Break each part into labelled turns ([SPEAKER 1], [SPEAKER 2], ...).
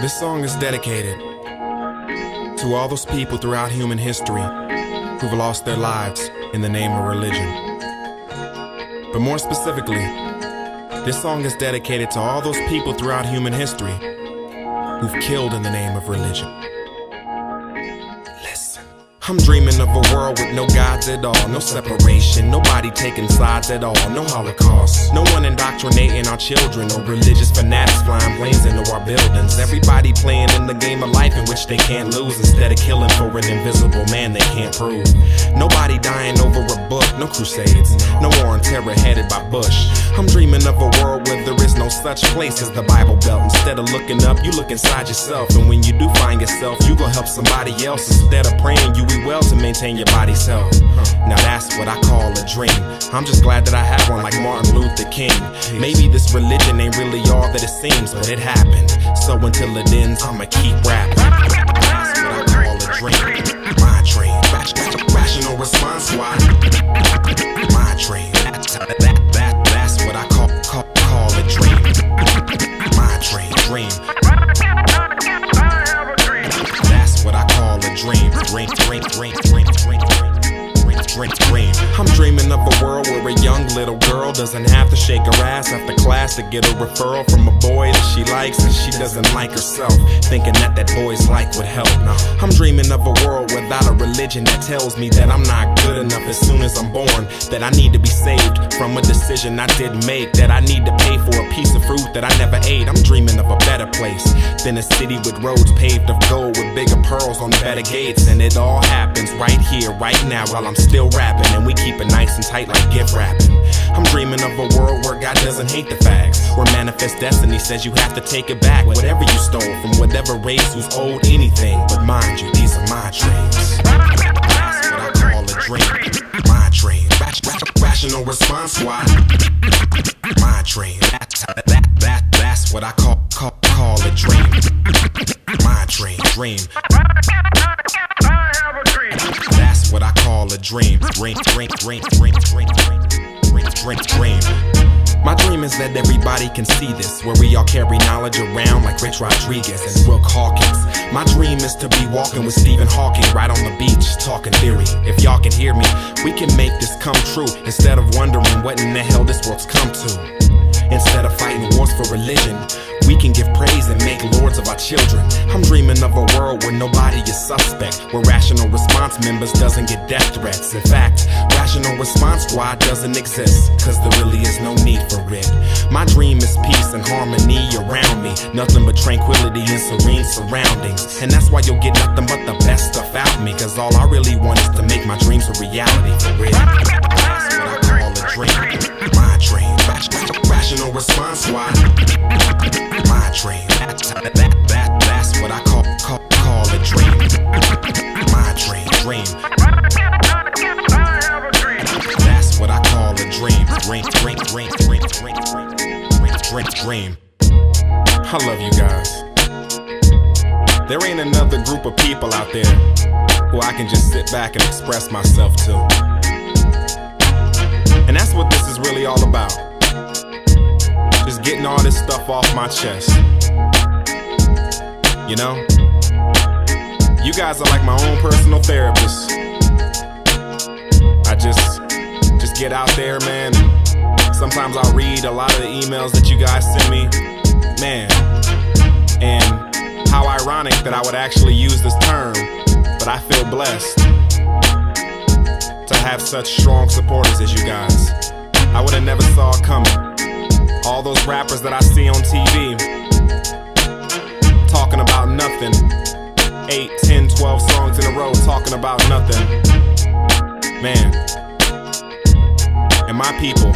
[SPEAKER 1] This song is dedicated to all those people throughout human history who've lost their lives in the name of religion. But more specifically, this song is dedicated to all those people throughout human history who've killed in the name of religion. I'm dreaming of a world with no gods at all, no separation, nobody taking sides at all, no holocaust, no one indoctrinating our children, no religious fanatics flying planes into our buildings. Everybody playing in the game of life in which they can't lose instead of killing for an invisible man they can't prove. Nobody dying over a book, no crusades, no war on terror headed by Bush. I'm dreaming of a world where there is no such place as the Bible Belt. Instead of looking up, you look inside yourself, and when you do find yourself, you gon' help somebody else instead of praying you well to maintain your body's health. Now that's what I call a dream. I'm just glad that I have one like Martin Luther King. Maybe this religion ain't really all that it seems, but it happened. So until it ends, I'ma keep rapping. That's what I call a dream. My dream. Rational response, why? My dream. Dream. Dream, dream, dream, dream, dream, dream, dream. I'm dreaming of a world where a young little girl doesn't have to shake her ass after class to get a referral from a boy that she likes and she doesn't like herself, thinking that that boy's like would help. I'm dreaming of a world without a religion that tells me that I'm not good enough as soon as I'm born, that I need to be saved from a decision I didn't make, that I need to pay for a piece of fruit that I never ate. I'm dreaming of a better place than a city with roads paved of gold with bigger pearls on better gates, and it all happens right here, right now, while I'm still rapping, and we keep it nice and tight like gift wrapping. I'm dreaming of a world where God doesn't hate the facts, where manifest destiny says you have to take it back, whatever you stole from whatever race who's owed anything. But mind you, these are my dreams. That's what I call a dream. My dream. Rational response, why? My dream. That's, that, that, that's what I call, call, call a dream. My dream, dream. all a dream. Dream, dream, dream, dream, dream, dream, dream, dream. My dream is that everybody can see this, where we all carry knowledge around like Rich Rodriguez and Brooke Hawkins. My dream is to be walking with Stephen Hawking right on the beach, talking theory. If y'all can hear me, we can make this come true instead of wondering what in the hell this world's come to. Instead of fighting wars for religion, we can give praise and make lords of our children. I'm dreaming of a world where nobody is suspect, where rational response members doesn't get death threats. In fact, rational response squad doesn't exist, cause there really is no need for it. My dream is peace and harmony around me, nothing but tranquility and serene surroundings. And that's why you'll get nothing but the best stuff out me, cause all I really want is to make my dreams a reality for. That's what I call a dream. My dream. Rational response, why? My dream. That, that, that, that's what I call, call, call a dream. My dream, dream. That's what I call a dream. Dream, dream, dream, dream, dream, dream, dream, dream. I love you guys. There ain't another group of people out there who I can just sit back and express myself to. And that's what this is really all about. Getting all this stuff off my chest. You know? You guys are like my own personal therapist. I just just get out there, man. Sometimes I'll read a lot of the emails that you guys send me. Man. And how ironic that I would actually use this term, but I feel blessed to have such strong supporters as you guys. I would have never saw it coming. All those rappers that I see on TV talking about nothing. 8, 10, 12 songs in a row talking about nothing. Man. And my people.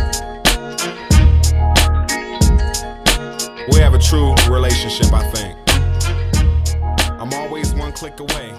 [SPEAKER 1] We have a true relationship, I think. I'm always one click away.